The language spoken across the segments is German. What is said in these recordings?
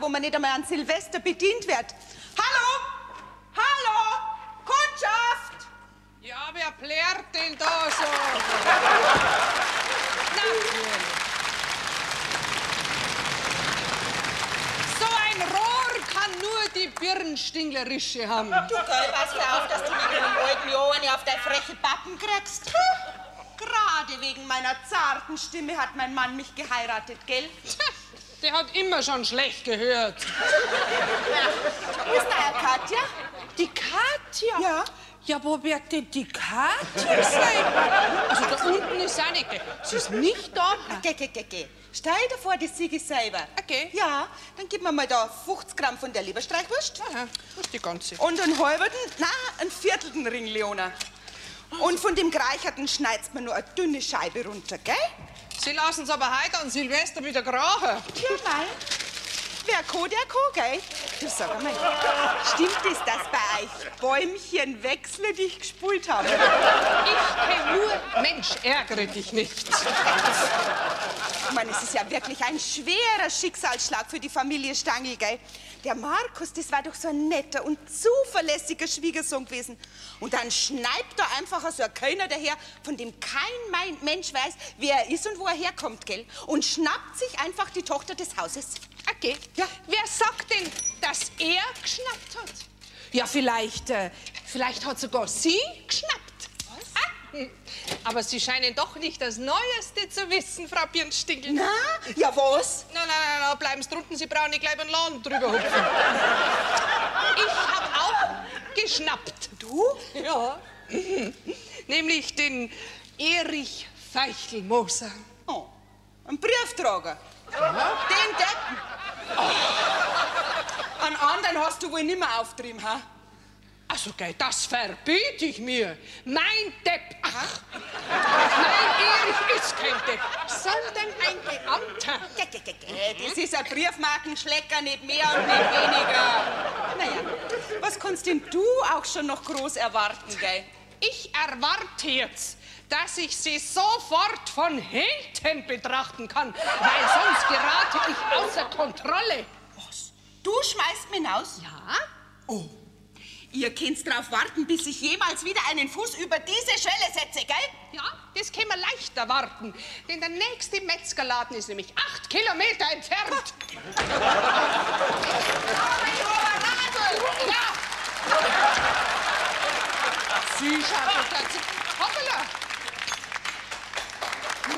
wo man nicht einmal an Silvester bedient wird? Hallo? Hallo? Kundschaft? Ja, wer plärt denn da so? Na, so ein Rohr kann nur die Birnstinglerische haben. Du, gell, pass ja auf, dass du mit dem alten Johann auf deine freche Backen kriegst. Gerade wegen meiner zarten Stimme hat mein Mann mich geheiratet, gell? Der hat immer schon schlecht gehört. Wo ist da Katja? Die Katja? Ja. Ja, wo wird denn die Katja sein? Also da unten ist sie nicht. Sie ist nicht da. Geh, geh, geh, geh. Stell dir vor, das sieg ich selber. Okay. Ja, dann gib mir mal da 50 Gramm von der Leberstreichwurst. Aha, das ist die ganze. Und einen halben, nein, einen viertelten Ring, Leona. Und von dem Gereicherten schneidest mir nur eine dünne Scheibe runter, gell? Sie lassen es aber heute an Silvester wieder grachen. Ja, mal. Wer Co, der Co, gell? Du sag einmal, stimmt es, dass bei euch Bäumchen wechseln, die ich gespult habe? Ich kenn nur, Mensch, ärgere dich nicht. Ich meine, es ist ja wirklich ein schwerer Schicksalsschlag für die Familie Stangl, gell? Der Markus, das war doch so ein netter und zuverlässiger Schwiegersohn gewesen. Und dann schneibt da einfach so ein Kölner daher, von dem kein Mensch weiß, wer er ist und wo er herkommt, gell? Und schnappt sich einfach die Tochter des Hauses. Okay. Ja. Wer sagt denn, dass er geschnappt hat? Ja, vielleicht, äh, vielleicht hat sogar sie geschnappt. Aber Sie scheinen doch nicht das Neueste zu wissen, Frau Birnstingel. Na, ja was? Nein, nein, nein, nein, bleiben Sie drunten, Sie brauchen nicht gleich einen Laden drüber hupfen. Ich habe auch geschnappt. Du? Ja. Nämlich den Erich Feichelmoser. Oh, ein Briefträger. Den Deppen. Oh. An anderen hast du wohl nimmer auftrieben, ha? Also, gell, das verbiete ich mir. Mein Depp, ach, mein Erich ist kein Depp, sondern ein Beamter. Das ist ein Briefmarkenschlecker, nicht mehr und nicht weniger. Naja, was kannst denn du auch schon noch groß erwarten, gell? Ich erwarte jetzt, dass ich sie sofort von hinten betrachten kann, weil sonst gerate ich außer Kontrolle. Was? Du schmeißt mich hinaus? Ja? Oh. Ihr könnt drauf warten, bis ich jemals wieder einen Fuß über diese Schwelle setze, gell? Ja, das können wir leicht erwarten, denn der nächste Metzgerladen ist nämlich acht Kilometer entfernt. Ja. Plötzlich. Hoppala.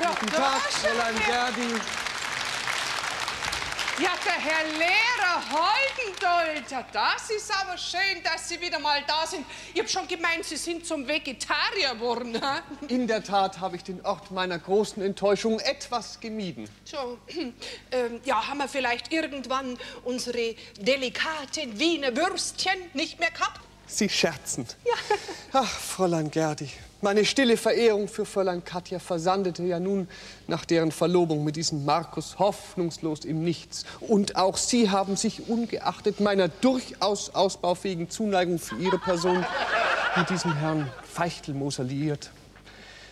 Guten Tag. Fräulein Gerdi. Ja, der Herr Lehrer Holdendolter, das ist aber schön, dass Sie wieder mal da sind. Ich hab schon gemeint, Sie sind zum Vegetarier geworden. hä? In der Tat habe ich den Ort meiner großen Enttäuschung etwas gemieden. So, ähm, ja, haben wir vielleicht irgendwann unsere delikaten Wiener Würstchen nicht mehr gehabt? Sie scherzen. Ja. Ach, Fräulein Gerdi, meine stille Verehrung für Fräulein Katja versandete ja nun nach deren Verlobung mit diesem Markus hoffnungslos im Nichts. Und auch Sie haben sich ungeachtet meiner durchaus ausbaufähigen Zuneigung für Ihre Person mit diesem Herrn Feichtelmoser liiert.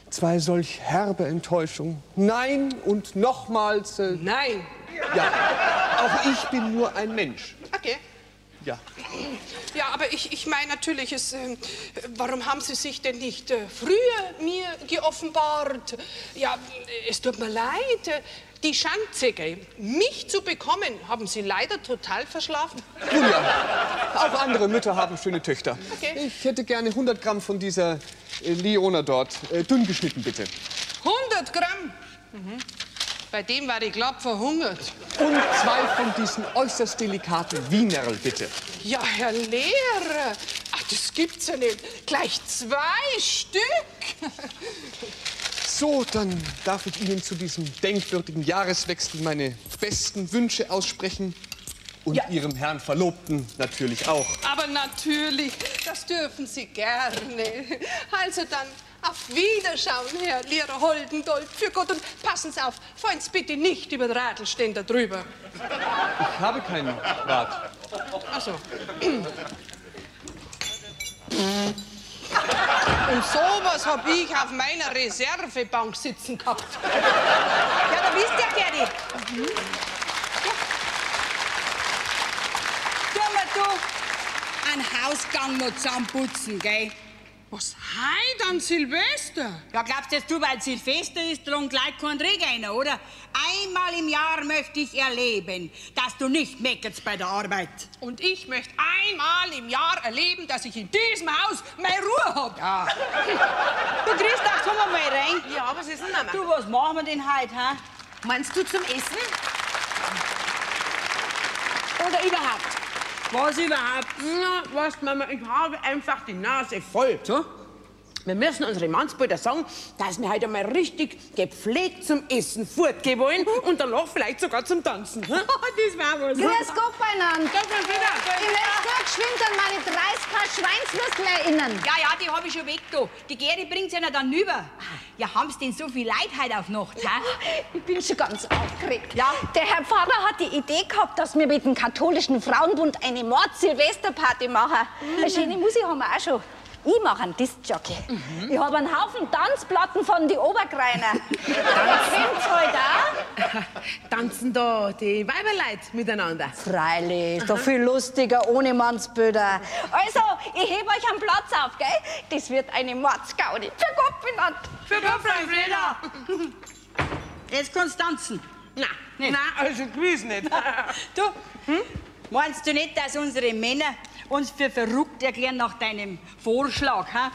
Zwei solch herbe Enttäuschungen. Nein und nochmals. Äh, Nein. ja, auch ich bin nur ein Mensch. Okay. Ja. Ja, aber ich, ich meine natürlich, es, ähm, warum haben Sie sich denn nicht äh, früher mir geoffenbart? Ja, es tut mir leid. äh, Die Schanze, gell, mich zu bekommen, haben Sie leider total verschlafen. Nun ja, auch andere Mütter haben schöne Töchter. Okay. Ich hätte gerne 100 Gramm von dieser äh, Leona dort. Dünn geschnitten, bitte. 100 Gramm. Mhm. Bei dem war ich glaub verhungert. Und zwei von diesen äußerst delikaten Wienerl, bitte. Ja, Herr Lehrer, ach, das gibt's ja nicht. Gleich zwei Stück. So, dann darf ich Ihnen zu diesem denkwürdigen Jahreswechsel meine besten Wünsche aussprechen. Und Ihrem Herrn Verlobten natürlich auch. Aber natürlich, das dürfen Sie gerne. Also dann auf Wiederschauen, Herr Lehrer Holdendold. Für Gott und passen Sie auf, fallen Sie bitte nicht über den Radlständer drüber. Ich habe keinen Rat. Ach so. Und sowas hab ich auf meiner Reservebank sitzen gehabt. Ja, da wisst ihr, Gerdi. Mhm. Tu mal du einen Hausgang noch zusammenputzen, gell? Was heut an Silvester? Ja, glaubst jetzt du, weil Silvester ist, drum gleich kein Regen, oder? Einmal im Jahr möchte ich erleben, dass du nicht meckerst bei der Arbeit. Und ich möchte einmal im Jahr erleben, dass ich in diesem Haus meine Ruhe habe. Ja. du, Christa, komm mal rein. Ja, was ist denn, Mama? Du, was machen wir denn heute, ha? Meinst du zum Essen? Oder überhaupt? Was überhaupt? Na, weißt Mama, ich habe einfach die Nase voll. So? Wir müssen unsere Mannsbilder sagen, dass wir heute mal richtig gepflegt zum Essen fortgehen wollen und danach vielleicht sogar zum Tanzen. Hm? das war was. Grüß Gott beieinander. Gott. Ich möchte nur geschwind an meine 30 Paar Schweinswürstel erinnern. Ja, ja, die habe ich schon weg, du. Die Geri bringt's ja noch dann rüber. Ja, haben's denn so viel Leid heute auf Nacht, ha? Ich bin schon ganz aufgeregt. Ja. Der Herr Pfarrer hat die Idee gehabt, dass wir mit dem katholischen Frauenbund eine Mord-Silvesterparty machen. Eine schöne Musik haben wir auch schon. Ich mache einen Discjockey. Ich habe einen Haufen Tanzplatten von die Oberkreiner. Kennst halt auch? Tanzen da die Weiberleid miteinander. Freilich, ist doch viel lustiger ohne Mannsbilder. Also, ich hebe euch einen Platz auf, gell? Das wird eine Mordsgaudi. Für Gott benannt. Für Gott, Frieder. Jetzt kannst du tanzen. Na, na, also gewiss nicht. Du, hm? Meinst du nicht, dass unsere Männer uns für verrückt erklären nach deinem Vorschlag? Ha?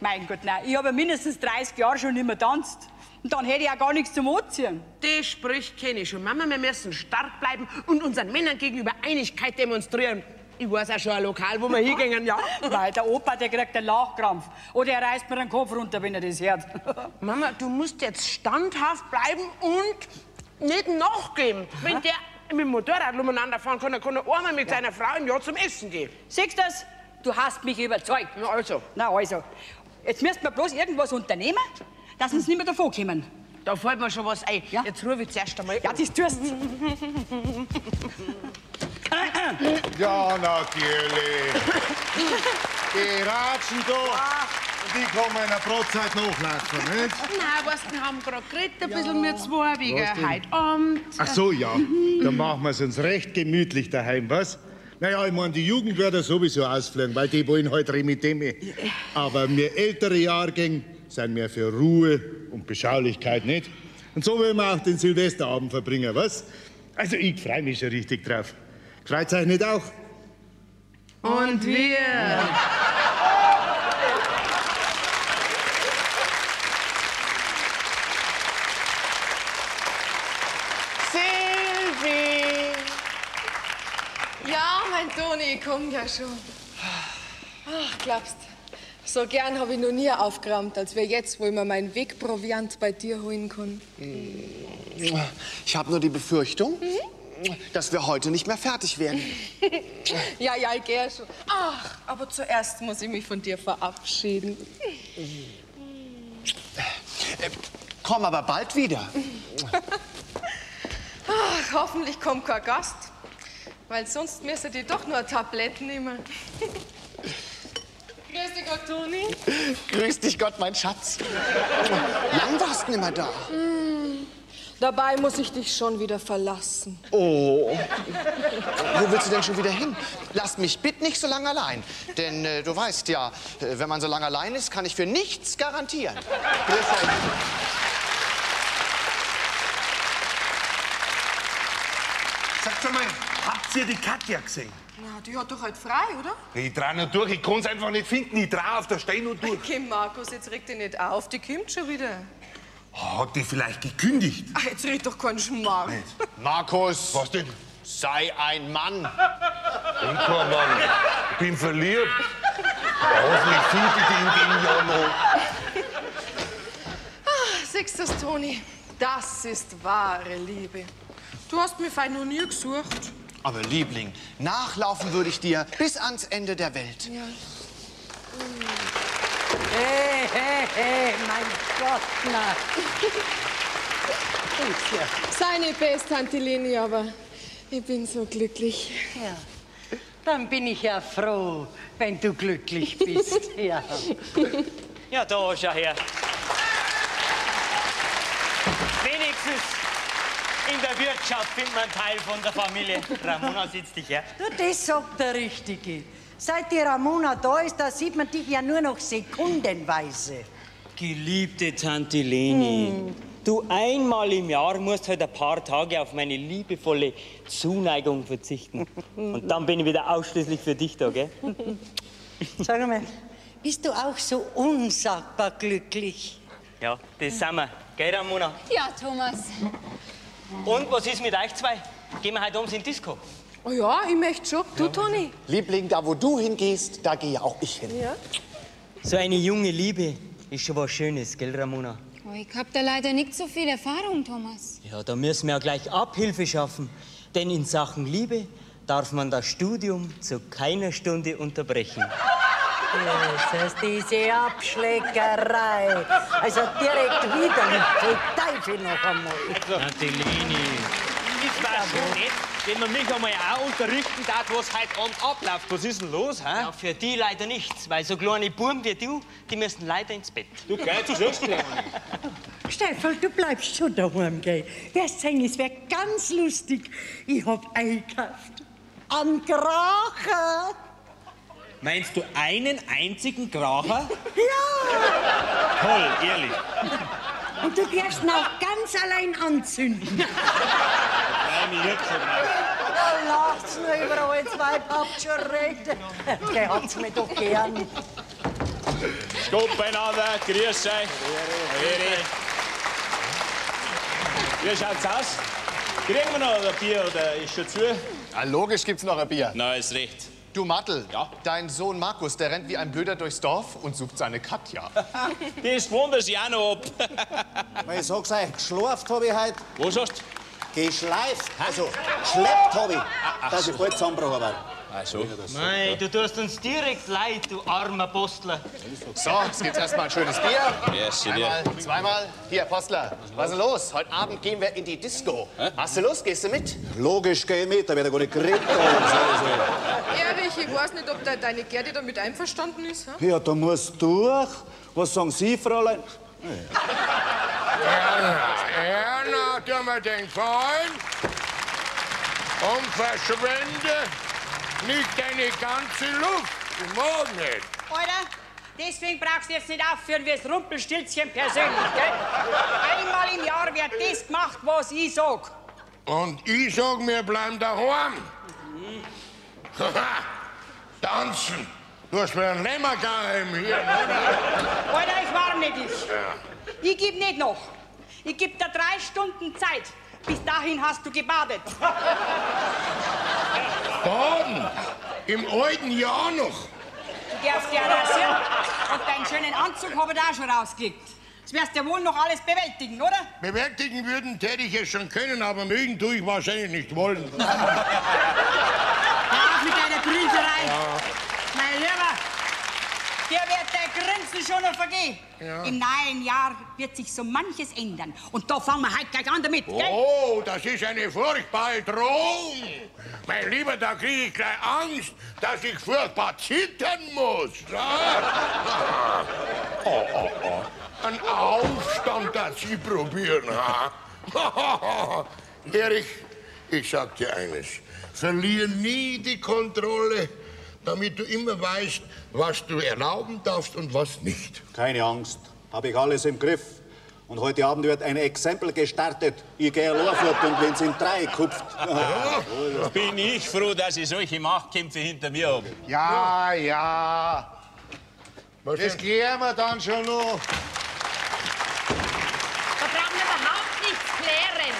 Mein Gott, nein. Ich habe mindestens 30 Jahre schon nicht mehr tanzt. Und dann hätte ich auch gar nichts zum Anziehen. Die Sprüche kenne ich schon. Mama, wir müssen stark bleiben und unseren Männern gegenüber Einigkeit demonstrieren. Ich weiß auch schon ein Lokal, wo wir hingehen, ja. Weil der Opa, der kriegt einen Lachkrampf. Oder er reißt mir den Kopf runter, wenn er das hört. Mama, du musst jetzt standhaft bleiben und nicht nachgeben. Wenn der mit dem Motorrad umeinander fahren kann, dann kann er einmal mit seiner Frau im Jahr zum Essen gehen. Siehst du das? Du hast mich überzeugt. Na also, Na also, jetzt müssten wir bloß irgendwas unternehmen, dass uns nicht mehr davon kommen. da fällt mir schon was ein. Ja? Jetzt rufe ich zuerst einmal. Ja, das tust du. Ja, natürlich. Die ratschen da. Und die kommen in der Brotzeit nachlaufen, nicht? Nein, weißt, wir haben gerade geredet, ein bisschen mit zwei wegen heute Abend. Ach so, ja. Dann machen wir es uns recht gemütlich daheim, was? Naja, ich meine, die Jugend wird ja sowieso ausfliegen, weil die wollen halt Remitemme. Aber wir ältere Jahrgänge sind mehr für Ruhe und Beschaulichkeit, nicht? Und so wollen wir auch den Silvesterabend verbringen, was? Also ich freue mich schon richtig drauf. Freut euch nicht auch? Und wir. Silvi! Toni, komm ja schon. Ach, glaubst, so gern habe ich noch nie aufgeräumt, als wir jetzt, wo ich mir meinen Wegproviant bei dir holen kann. Ich habe nur die Befürchtung, dass wir heute nicht mehr fertig werden. Ja, ja, ich gehe schon. Ach, aber zuerst muss ich mich von dir verabschieden. Komm aber bald wieder. Ach, hoffentlich kommt kein Gast, weil sonst müsste die doch nur Tabletten nehmen. Grüß dich Gott, Toni. Grüß dich Gott, mein Schatz. Lang warst du nicht mehr da. Dabei muss ich dich schon wieder verlassen. Oh. Wo willst du denn schon wieder hin? Lass mich bitte nicht so lange allein. Denn äh, du weißt ja, äh, wenn man so lange allein ist, kann ich für nichts garantieren. Grüß euch. Sagt mal, habt ihr die Katja gesehen? Na, die hat doch halt frei, oder? Ich trau nur durch, ich kann's einfach nicht finden. Ich trau auf der Stein und durch. Okay, Markus, jetzt reg dich nicht auf, die kommt schon wieder. Hat die vielleicht gekündigt? Ach, jetzt red doch keinen Schmarrn. Markus, Was denn? sei ein Mann. Ich kein Mann. Ich bin verliebt. Hoffentlich findet die in dem Jahr noch. Siehst du's, Toni? Das ist wahre Liebe. Du hast mich fein noch nie gesucht. Aber Liebling, nachlaufen würde ich dir bis ans Ende der Welt. Hey, hey, hey, mein Gott, na. Seine Best, Tante Leni, aber ich bin so glücklich. Ja, dann bin ich ja froh, wenn du glücklich bist. Ja. Ja, da, schau her. Wenigstens in der Wirtschaft findet man Teil von der Familie. Ramona, sitzt dich her. Du, das sagt der Richtige. Seit die Ramona da ist, da sieht man dich ja nur noch sekundenweise. Geliebte Tante Leni, du einmal im Jahr musst halt ein paar Tage auf meine liebevolle Zuneigung verzichten. Und dann bin ich wieder ausschließlich für dich da, gell? Sag mal, bist du auch so unsagbar glücklich? Ja, das sind wir. Gell, Ramona? Ja, Thomas. Und was ist mit euch zwei? Gehen wir heute abends in die Disco? Oh ja, ich möchte schon. Du, Toni? Liebling, da wo du hingehst, da gehe auch ich hin. Ja. So eine junge Liebe ist schon was Schönes, gell, Ramona? Oh, ich hab da leider nicht so viel Erfahrung, Thomas. Ja, da müssen wir ja gleich Abhilfe schaffen. Denn in Sachen Liebe darf man das Studium zu keiner Stunde unterbrechen. Das ist diese Abschlägerei. Also direkt widerlich. Voll Teufel noch einmal. Leni. Das war schon nett, wenn man mich einmal auch unterrichten darf, was heute Abend abläuft. Was ist denn los, hä? Ja, für die leider nichts, weil so kleine Buben wie du, die müssen leider ins Bett. Du geh zu selbst Stefan, du bleibst schon daheim, gell? Wirst sehen, es wäre ganz lustig. Ich hab eingekauft. An Kracher. Meinst du einen einzigen Kracher? Ja. Toll, ehrlich. Und du darfst ihn auch ganz allein anzünden. Nein, mich jetzt so drauf. Da lacht's nur überall, jetzt Weib habt schon recht. Der hat's mir doch gern. Stopp beieinander, grüß euch. Grüß Wie schaut's aus? Kriegen wir noch ein Bier oder ist schon zu? Ja, logisch gibt's noch ein Bier. Na, ist recht. Du Mattel, dein Sohn Markus, der rennt wie ein Blöder durchs Dorf und sucht seine Katja. Das wundert sich auch noch ab. Ich sag's euch, geschlurft hab ich heute. Was sagst du? Geschleift, also geschleppt hab ich, dass ich bald zusammenbrochen werde. Ach so. Mei, du tust uns direkt leid, du armer Postler. So, jetzt gibt's erstmal ein schönes Bier. Merci, Einmal, zweimal. Hier, Postler, was ist denn los? Heute Abend gehen wir in die Disco. Hast du Lust? Gehst du mit? Logisch geh ich mit, da wird ja gar nicht geredet. Ehrlich, ich weiß nicht, ob da deine Gerdi damit einverstanden ist. Hm? Ja, da musst du durch. Was sagen Sie, Fräulein? Erna, Erna, tu mir den Gefallen und verschwende nicht deine ganze Luft. Ich mag nicht. Alter, deswegen brauchst du jetzt nicht aufführen wie das Rumpelstilzchen persönlich, gell? Einmal im Jahr wird das gemacht, was ich sag. Und ich sag, wir bleiben daheim. Haha, Tanzen. Du hast mir einen Lämmergang hier, oder? Alter, ich warne dich. Ich geb nicht noch. Ich geb dir drei Stunden Zeit. Bis dahin hast du gebadet. Baden? Im alten Jahr noch? Du darfst ja rasieren. Und deinen schönen Anzug habe ich da auch schon rausgelegt. Das wirst du ja wohl noch alles bewältigen, oder? Bewältigen würden, täte ich es schon können, aber mögen tue ich wahrscheinlich nicht wollen. Hör auf mit deiner Grinserei. Mein Lieber, dir wird der Grinsen schon noch vergehen. Ja. Im neuen Jahr wird sich so manches ändern. Und da fangen wir heute gleich an damit, gell? Oh, das ist eine furchtbare Drohung. Mein Lieber, da kriege ich gleich Angst, dass ich furchtbar zittern muss. Oh, oh, oh. Ein Aufstand, das Sie probieren, ha? Erich, ich sag dir eines. Verlier nie die Kontrolle, damit du immer weißt, was du erlauben darfst und was nicht. Keine Angst, habe ich alles im Griff. Und heute Abend wird ein Exempel gestartet. Ich gehe fort und wenn's in drei kupft. Ja, bin ich froh, dass ich solche Machtkämpfe hinter mir habe. Ja, ja. das klären wir dann schon noch. Da brauchen wir überhaupt nichts klären.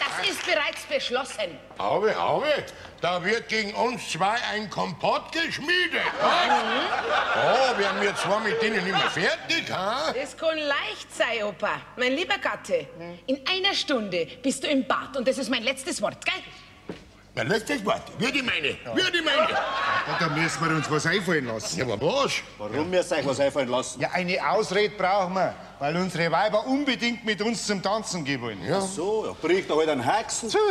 Das ist bereits beschlossen. Habe, habe. Da wird gegen uns zwei ein Kompott geschmiedet. Oh, werden wir zwar mit denen nicht mehr fertig, ha? Das kann leicht sein, Opa. Mein lieber Gatte, in einer Stunde bist du im Bad und das ist mein letztes Wort, gell? Mein letztes Wort. Würde ich meine. Würde ich meine. da müssen wir uns was einfallen lassen. Ja, aber was? Warum müsst ihr euch was einfallen lassen? Ja, eine Ausrede brauchen wir, weil unsere Weiber unbedingt mit uns zum Tanzen gehen wollen. Ach so, ja, bricht doch halt einen Hexen zu.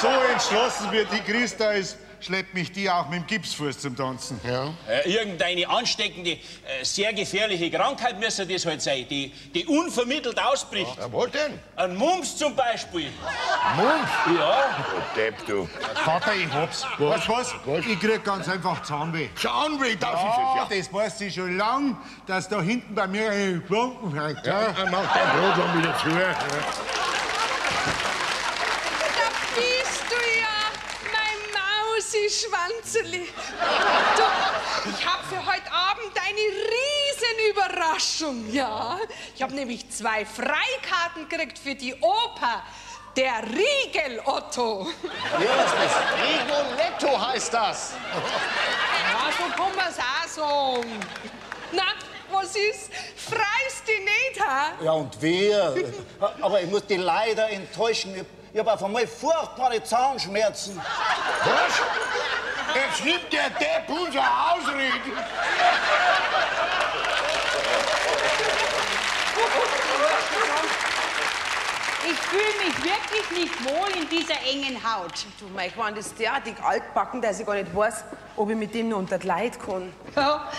So entschlossen wie die Christa ist, schleppt mich die auch mit dem Gipsfuß zum Tanzen. Ja. Äh, irgendeine ansteckende, äh, sehr gefährliche Krankheit müsste das halt sein, die, die unvermittelt ausbricht. Ja, was denn? Ein Mumps zum Beispiel. Mund? Ja. Du Depp, du. Vater, ich hab's. Was? Weißt du was? Ich krieg ganz einfach Zahnweh. Zahnweh, das ja, ist es, ja. das weiß ich schon lang, dass da hinten bei mir eine Klumpen hat. Ja, macht dein Brot wieder zu. Ja. Da bist du ja, mein Mausi-Schwanzeli. Du, ich habe für heute Abend eine Riesenüberraschung, ja. Ich habe nämlich zwei Freikarten gekriegt für die Oper. Der Riegel Otto. Wie ist das? Rigoletto heißt das. Ja, so kann man's auch sagen. Na, was ist? Freust dich nicht, ha? Ja, und wer? Aber ich muss dich leider enttäuschen. Ich, ich habe auf einmal furchtbare Zahnschmerzen. Was? Jetzt nimmt der Depp unser Ausreden. Ich fühle mich wirklich nicht wohl in dieser engen Haut. Du, mein Mann ist derartig altbacken, dass ich gar nicht weiß, ob ich mit dem noch unter die Leute kann. Ja,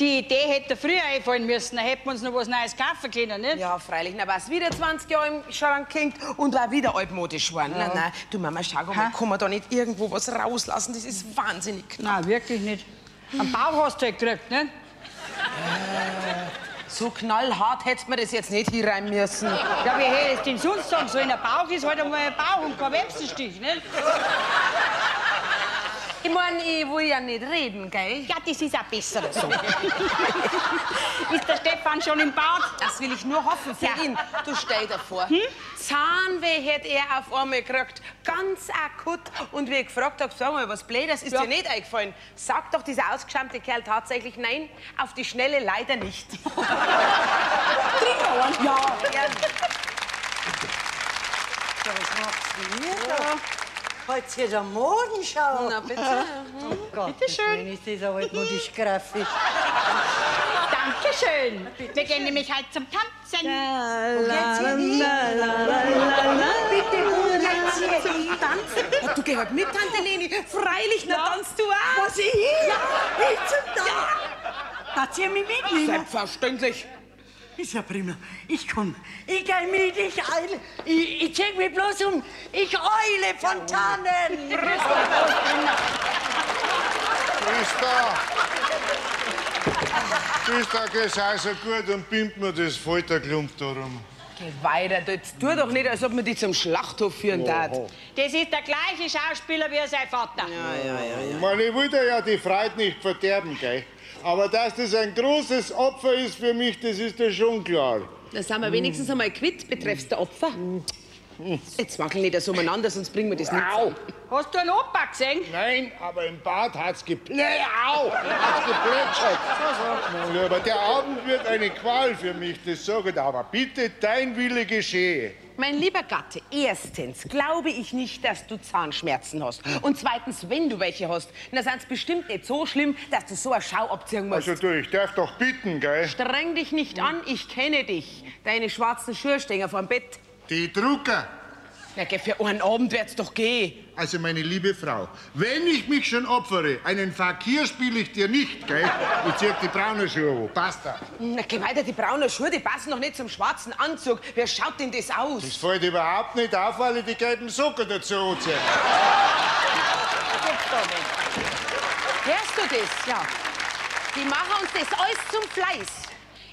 die Idee hätte früher einfallen müssen, dann hätten wir uns noch was Neues kaufen können, nicht? Ja, freilich, na was, wieder 20 Jahre im Schrank hängt und war wieder altmodisch geworden. Ja. Nein, nein, du Mama, schau mal, kann man da nicht irgendwo was rauslassen? Das ist wahnsinnig knapp. Nein, wirklich nicht. Hast du halt gekriegt, nicht? So knallhart hättest mir das jetzt nicht hinreimen müssen. Ja, wie hätte ich denn sonst sagen sollen? Der Bauch ist halt einmal ein Bauch und kein Websenstich, nicht? Ich meine, ich will ja nicht reden, gell? Ja, das ist auch besser so. ist der Stefan schon im Bad? Das will ich nur hoffen für Ja. ihn. Du stell dir vor, Hm? Zahnweh hätte er auf einmal gekriegt, ganz akut. Und wie ich gefragt habe, sag mal, was Blödes ist Ja. dir nicht eingefallen? Sagt doch dieser ausgeschammte Kerl tatsächlich nein, auf die Schnelle leider nicht. Ja, Was macht's denn hier da? Heute hier der Modenschau. Na, bitte. Oh Gott, Bitte schön. Ist das heute modisch grafisch. Dankeschön. Wir gehen nämlich halt zum Tanzen. Wo geht's hier hin? Bitte, wo geht's hier hin? Tanzen? Ja, du geh halt mit, Tante Leni. Freilich, na tanzt du auch. Was ich hier? Ich zum Tanzen. Da zieh mich mit. Selbstverständlich. Ist ja prima. Ich komm. Ich geh mit, ich eile. Ich, ich zeig mich bloß um. Ich eule Fontanen. Christa! Christa, geh's also gut und bindt mir das Folterklump darum. Geh weiter, du, jetzt tu doch nicht, als ob man dich zum Schlachthof führen darf. Das ist der gleiche Schauspieler wie sein Vater. Ich meine, ich will dir ja die Freude nicht verderben, gell? Aber dass das ein großes Opfer ist für mich, das ist dir schon klar. Da sind wir wenigstens einmal quitt, betreffs der Opfer. Jetzt wackeln nicht so umeinander, sonst bringen wir das nicht. Au! Hast du einen Opa gesehen? Nein, aber im Bad hat's geplä Au! Hat's geplätschert. Ja, aber der Abend wird eine Qual für mich, das sage ich. Aber bitte, dein Wille geschehe. Mein lieber Gatte, erstens glaube ich nicht, dass du Zahnschmerzen hast. Und zweitens, wenn du welche hast, dann sind es bestimmt nicht so schlimm, dass du so eine Schau abziehen musst. Also du, ich darf doch bitten, gell? Streng dich nicht an, ich kenne dich. Deine schwarzen Schürstenger vorm Bett. Die Drucker. Ja, geh, für einen Abend wird's doch gehen. Also, meine liebe Frau, wenn ich mich schon opfere, einen Fakir spiele ich dir nicht, gell? Ich zieh die braunen Schuhe an. Passt da. Na, geh weiter, die braunen Schuhe, die passen doch nicht zum schwarzen Anzug. Wer schaut denn das aus? Das fällt überhaupt nicht auf, weil ich die gelben Socken dazu anziehe. Hörst du das? Ja. Die machen uns das alles zum Fleiß.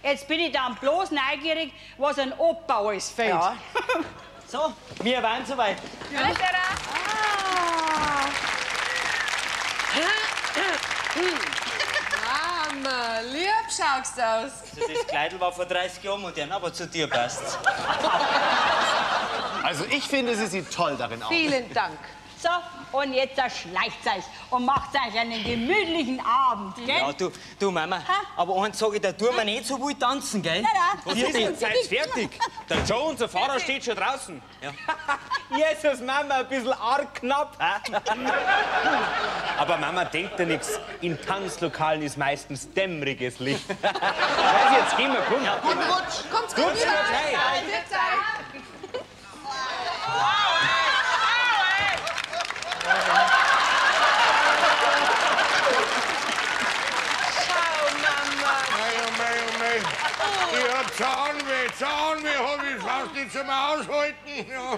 Jetzt bin ich dann bloß neugierig, was ein Opa alles fällt. Ja. So, wir waren soweit. Mama, lieb schaust du aus. Also das Kleidel war vor 30 Jahren modern, aber zu dir passt's. Also ich finde, Sie sieht toll darin aus. Vielen Dank. So, und jetzt schleicht euch und macht euch einen gemütlichen Abend, gell? Ja, du, du Mama, aber eins sag ich dir, tu mir nicht so wild tanzen, gell? Nein, nein. Was Ihr seid fertig. Der Joe, unser Fahrer, steht schon draußen. Jesus, Mama, ein bisschen arg knapp. hä? Aber Mama, denkt dir nichts. In Tanzlokalen ist meistens dämmeriges Licht. Also jetzt gehen wir, komm. Guten Rutsch. Kommt's Gut, gut. gut, hey. Gute Zeit. Ich hab Zahnweh, Zahnweh hab ich nicht zum Aushalten. Ja.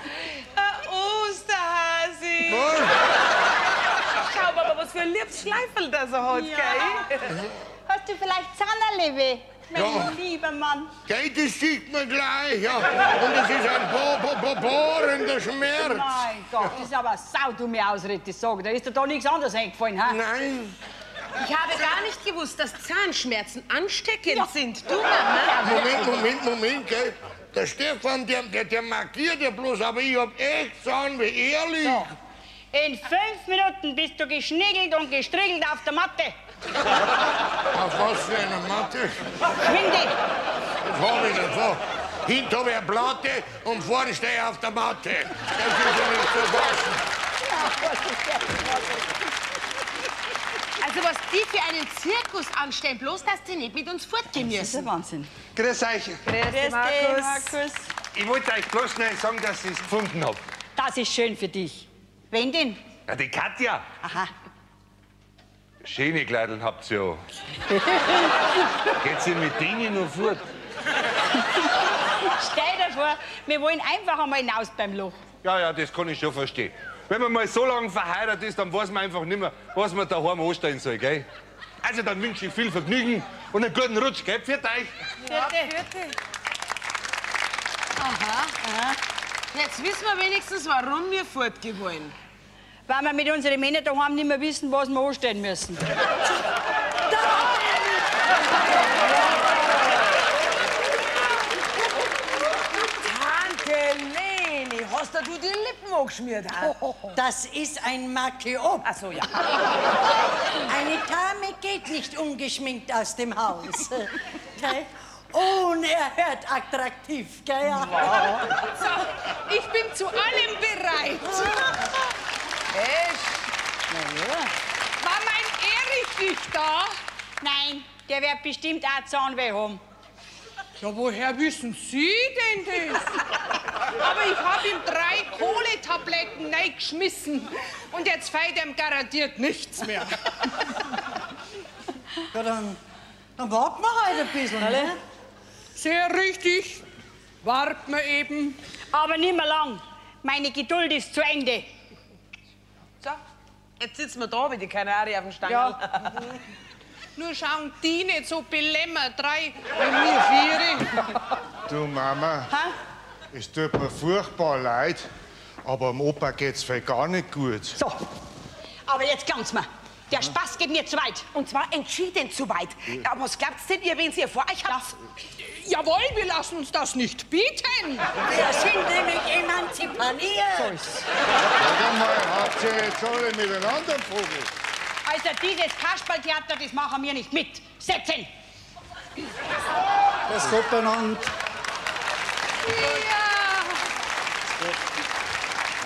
Ein Osterhasi. Schau mal, was für ein liebes Schleifel das er hat, gell? Hast du vielleicht Zahnerle weh? Mein Ja. lieber Mann. Gell, das sieht man gleich, ja. Und es ist ein bo bo bo bohrender Schmerz. Mein Gott, das ist aber saudumme Ausrede, das sag. Da ist dir doch nichts anderes eingefallen, ha? Nein. Ich habe gar nicht gewusst, dass Zahnschmerzen ansteckend sind. Du, Mama? Moment, Moment, Moment, gell. Der Stefan, der, der, der markiert ja bloß, aber ich hab echt Zahnweh, ehrlich. In fünf Minuten bist du geschniegelt und gestriegelt auf der Matte. Auf was für eine Matte? Schwinde! Das hab ich nicht so. Hinten hab ich eine Platte und vorne stehe ich auf der Matte. Das ist ja nicht zu fassen. Also was die für einen Zirkus anstellen, bloß dass die nicht mit uns fortgehen müssen. Das ist der Wahnsinn. Grüß euch. Grüß dich, Markus. Ich wollte euch bloß schnell sagen, dass ich es gefunden habe. Das ist schön für dich. Wen denn? Ja, die Katja. Aha. Schöne Kleideln habt ihr ja. Geht's ihr mit denen noch fort? Stell dir vor, wir wollen einfach einmal hinaus beim Loch. Ja, ja, das kann ich schon verstehen. Wenn man mal so lange verheiratet ist, dann weiß man einfach nicht mehr, was man daheim anstellen soll, gell? Also dann wünsche ich viel Vergnügen und einen guten Rutsch, gell? Für euch. Aha, aha. Jetzt wissen wir wenigstens, warum wir fortgehen wollen. Weil wir mit unseren Männern daheim nicht mehr wissen, was wir anstellen müssen. Tante Leni, hast du die Lippen angeschmiert? ha? Das ist ein Make-up. Ach so, ja. Eine Dame geht nicht ungeschminkt aus dem Haus. Gell? Unerhört attraktiv, gell? So, ich bin zu allem bereit. Echt? War mein Erich nicht da? Nein, der wird bestimmt auch Zahnweh haben. Ja, woher wissen Sie denn das? Aber ich habe ihm drei Kohletabletten reingeschmissen. Und jetzt feiert ihm garantiert nichts mehr. Ja, dann, dann warten wir halt ein bisschen. Ne? Sehr richtig. Warten wir eben. Aber nicht mehr lang. Meine Geduld ist zu Ende. So, jetzt sitzen wir da wie die Kanarier auf dem Stangl. Ja. Nur schauen die nicht so belämmert drei und wir vier. Du Mama, es tut mir furchtbar leid, aber dem Opa geht's vielleicht gar nicht gut. So, aber jetzt ganz mal. Der Spaß geht mir zu weit. Und zwar entschieden zu weit. Ja, was glaubt's denn ihr, wenn ihr vor euch habt? Jawohl, wir lassen uns das nicht bieten. Wir sind nämlich emanzipiert. Sag mal, habt ihr jetzt alle miteinander Vogel? Also dieses Kasperltheater, das machen wir nicht mit. Setzen! Das Gott beieinander.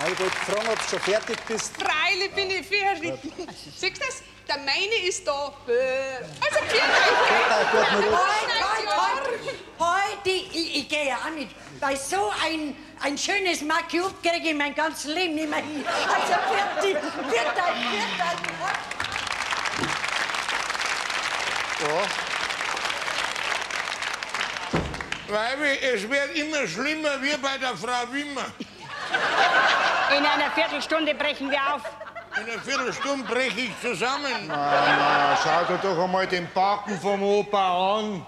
Ja, ich wollte fragen, ob du schon fertig bist. Freilich bin ich fertig. Siehst du das? Der meine ist da. Also, vielen Dank. Heute, heute, heute, ich, ich gehe ja auch nicht, weil so ein, ein schönes Make-up kriege ich mein ganzes Leben nicht mehr hin. Also fertig, fertig, fertig. Weibe, es wird immer schlimmer wie bei der Frau Wimmer. In einer Viertelstunde brechen wir auf. In einer Viertelstunde breche ich zusammen. Mama, schau dir doch einmal den Backen vom Opa an.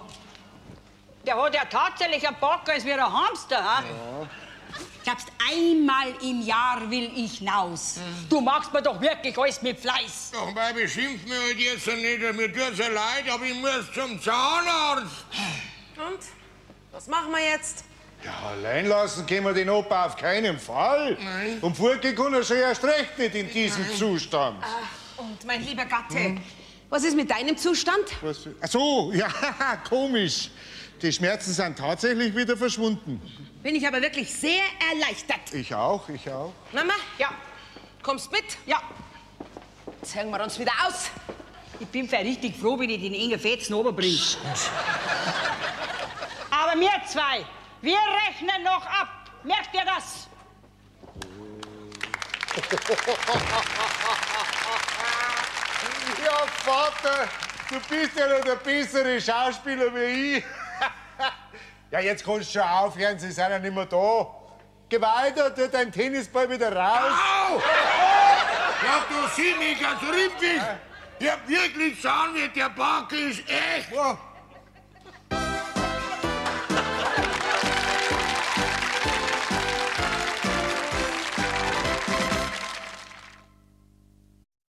Der hat ja tatsächlich einen Bock als wie ein Hamster. Ha? Glaubst, einmal im Jahr will ich hinaus. Du machst mir doch wirklich alles mit Fleiß. Doch, Weibe, schimpf mir halt jetzt nicht. Mir tut's ja leid, aber ich muss zum Zahnarzt. Und? Was machen wir jetzt? Ja, allein lassen können wir den Opa auf keinen Fall. Und Furke kann er schon erst recht nicht in diesem Zustand. Und mein lieber Gatte, was ist mit deinem Zustand? Was für- Ach so, ja, komisch. Die Schmerzen sind tatsächlich wieder verschwunden. Bin ich aber wirklich sehr erleichtert. Ich auch, ich auch. Mama? Ja. Kommst mit? Ja. Jetzt hängen wir uns wieder aus. Ich bin für richtig froh, wenn ich den engen Fetzen runterbringe. Aber wir zwei, wir rechnen noch ab. Merkt ihr das? Ja, Vater, du bist ja noch der bessere Schauspieler wie ich. Ja, jetzt kannst du schon aufhören, sie sind ja nicht mehr da. Geh weiter, tu deinen Tennisball wieder raus. Au! Ja, du sieh mich, ganz rimpig. Ja, wirklich schauen wir, der Backe ist echt.